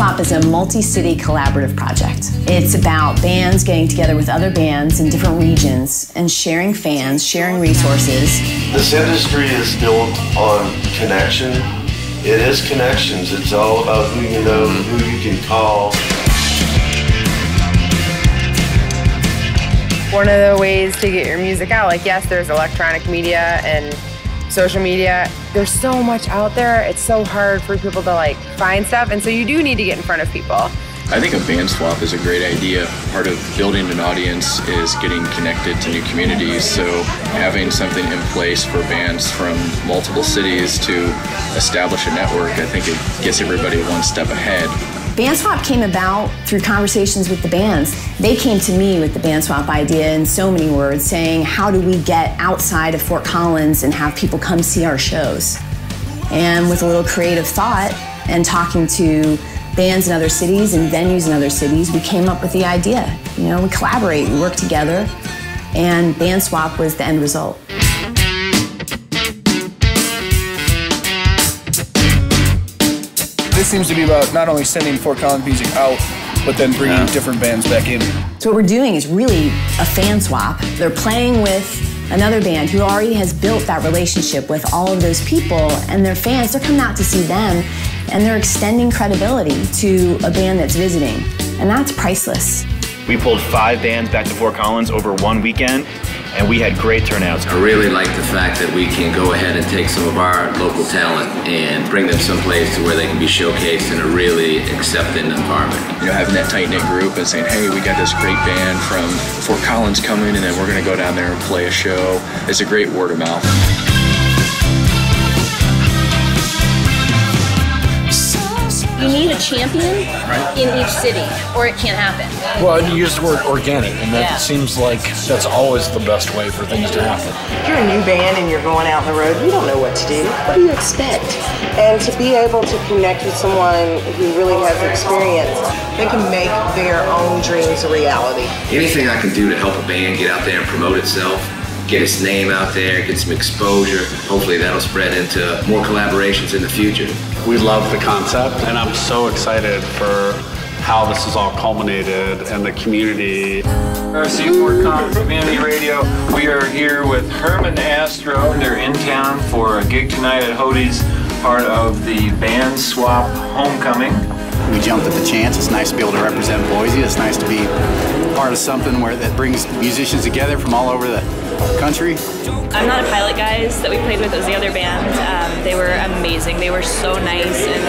Band Swap is a multi-city collaborative project. It's about bands getting together with other bands in different regions and sharing fans, sharing resources. This industry is built on connection. It is connections. It's all about who you know and who you can call. One of the ways to get your music out, like yes, there's electronic media and social media. There's so much out there. It's so hard for people to like find stuff, and so you do need to get in front of people. I think a band swap is a great idea. Part of building an audience is getting connected to new communities. So having something in place for bands from multiple cities to establish a network, I think it gets everybody one step ahead. Band Swap came about through conversations with the bands. They came to me with the Band Swap idea in so many words, saying, How do we get outside of Fort Collins and have people come see our shows? And with a little creative thought and talking to bands in other cities and venues in other cities, we came up with the idea. You know, we collaborate, we work together, and Band Swap was the end result. This seems to be about not only sending Fort Collins music out, but then bringing yeah. different bands back in. So what we're doing is really a fan swap. They're playing with another band who already has built that relationship with all of those people and their fans. They're coming out to see them and they're extending credibility to a band that's visiting. And that's priceless. We pulled five bands back to Fort Collins over one weekend and we had great turnouts. I really like the fact that we can go ahead and take some of our local talent and bring them someplace to where they can be showcased in a really accepting environment. You know, having that tight knit group and saying, hey, we got this great band from Fort Collins coming, and then we're going to go down there and play a show. It's a great word of mouth. You need a champion in each city, or it can't happen. Well, you use the word organic, and that yeah. seems like that's always the best way for things to happen. If you're a new band and you're going out on the road, you don't know what to do. What do you expect? And to be able to connect with someone who really has experience, they can make their own dreams a reality. Anything I can do to help a band get out there and promote itself get his name out there, get some exposure. Hopefully that'll spread into more collaborations in the future. We love the concept, and I'm so excited for how this has all culminated and the community. RC Fort Community Radio. We are here with Herman Astro. They're in town for a gig tonight at Hodi's, part of the Band Swap Homecoming. We jumped at the chance. It's nice to be able to represent Boise. It's nice to be part of something where that brings musicians together from all over the country. I'm Not a Pilot, guys. That we played with was the other band. Um, they were amazing. They were so nice, and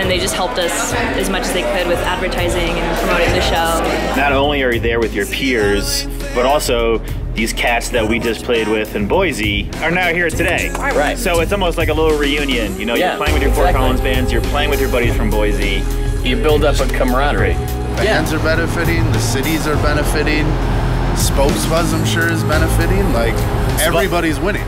and they just helped us as much as they could with advertising and promoting the show. Not only are you there with your peers, but also these cats that we just played with in Boise are now here today. Right. So it's almost like a little reunion. You know, yeah, you're playing with your exactly. Fort Collins bands, you're playing with your buddies from Boise. You build up a camaraderie. Bands yeah. are benefiting, the cities are benefiting, Spokesbuzz, I'm sure, is benefiting. Like, everybody's winning.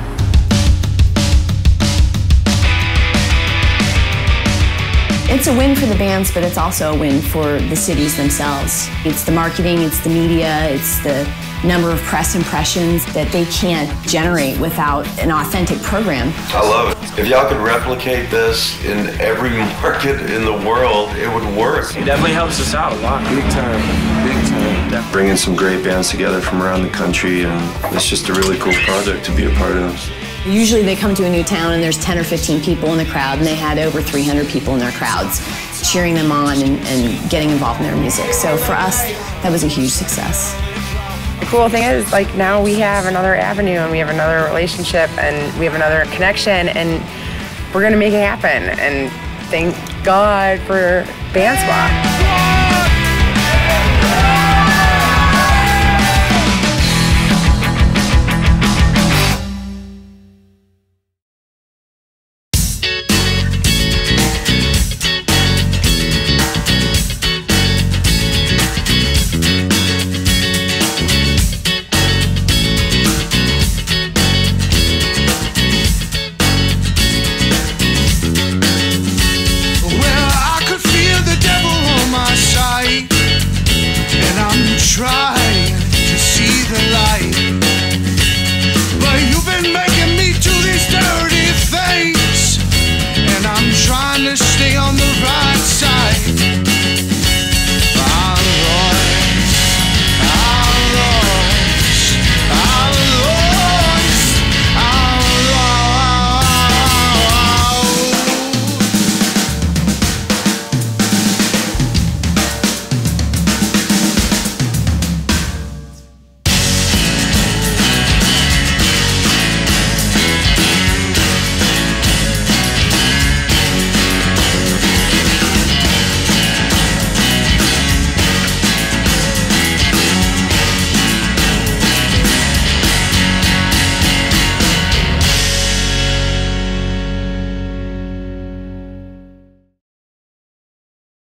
It's a win for the bands, but it's also a win for the cities themselves. It's the marketing, it's the media, it's the number of press impressions that they can't generate without an authentic program. I love it. If y'all could replicate this in every market in the world, it would work. It definitely helps us out a lot. Big time, big time. Bringing some great bands together from around the country, and it's just a really cool project to be a part of. Usually they come to a new town and there's 10 or 15 people in the crowd, and they had over 300 people in their crowds cheering them on and, and getting involved in their music. So for us, that was a huge success The cool thing is like now we have another avenue and we have another relationship and we have another connection and we're gonna make it happen and thank God for Band Swap.